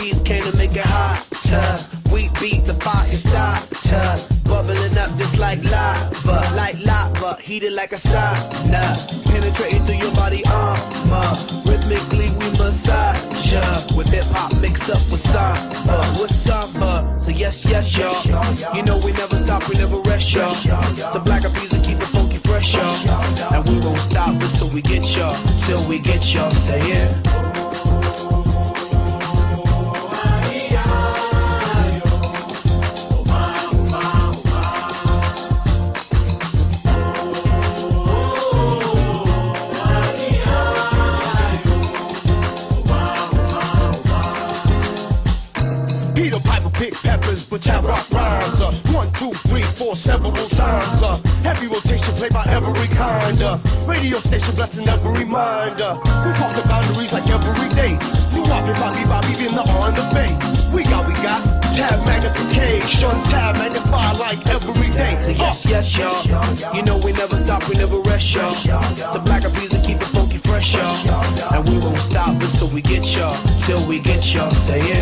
peas came to make it hotter. We beat the fire starter. Bubbling up just like lava, like lava, heated like a sauna. Penetrating through your body armor. Rhythmically we massage ya. With hip hop mixed up with samba, with samba. So yes, yes, y'all. You know we never stop, we never rest, y'all. The black eyed peas will keep it funky fresh, y'all. And we won't stop until we get y'all, till we get y'all. Say yeah. Pick peppers, but have rock rhymes. Uh, one, two, three, four, several times. Uh, heavy rotation played by every kind. Uh, radio station blessing every mind. Uh, we cross the boundaries like every day. You Bobby, Bobby, Bobby, in the on the bay. We got, we got tab magnification, tab magnify like every day. Say yes, yes, y'all. You know we never stop, we never rest, y'all. The black peas will keep it funky fresh, y'all. And we won't stop until we get y'all, till we get y'all. Say yeah.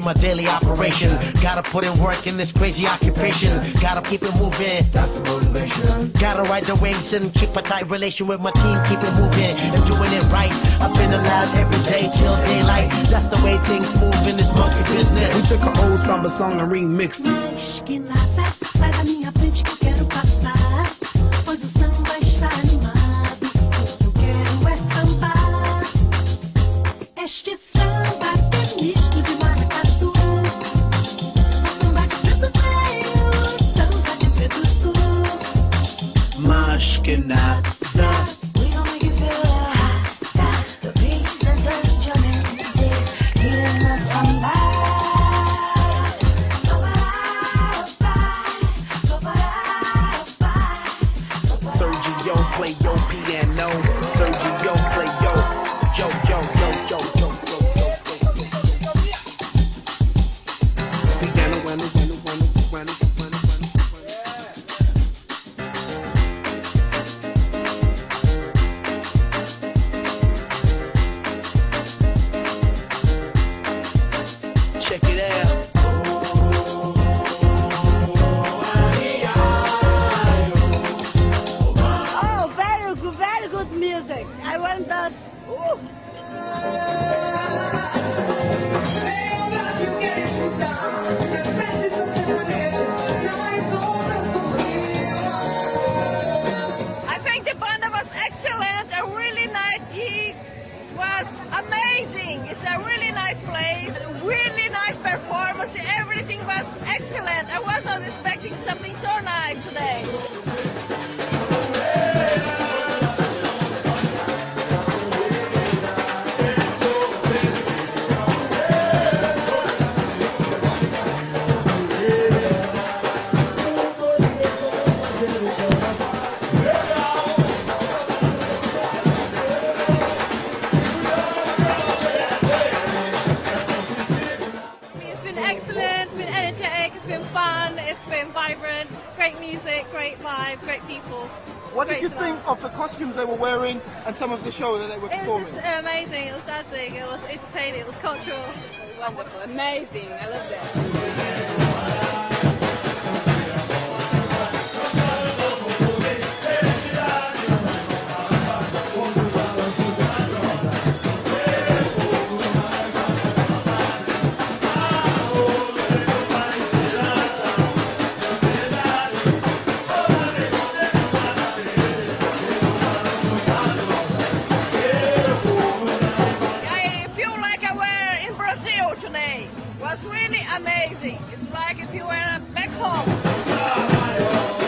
Be my daily operation. Gotta put in work in this crazy occupation. Gotta keep it moving. That's the motivation. Gotta ride the waves and keep a tight relation with my team. Keep it moving and doing it right. I've been alive every day till daylight. That's the way things move in this monkey business. We business. took an old samba song and remixed it. Mas que nada. We gon' make you feel hot, hot. The beats and such your melodies. Hearing the samba. Sergio play your piano. Sergio play yo, yo, yo, yo, yo, Ooh. I think the band was excellent, a really nice gig. It was amazing. It's a really nice place, really nice performance. Everything was excellent. I wasn't expecting something so nice today. Fun, it's been vibrant, great music, great vibe, great people. What did you to think of the costumes they were wearing and some of the show that they were performing? It was amazing, it was dancing, it was entertaining, it was cultural. Wonderful, amazing. I love that. was really amazing. It's like if you were back home.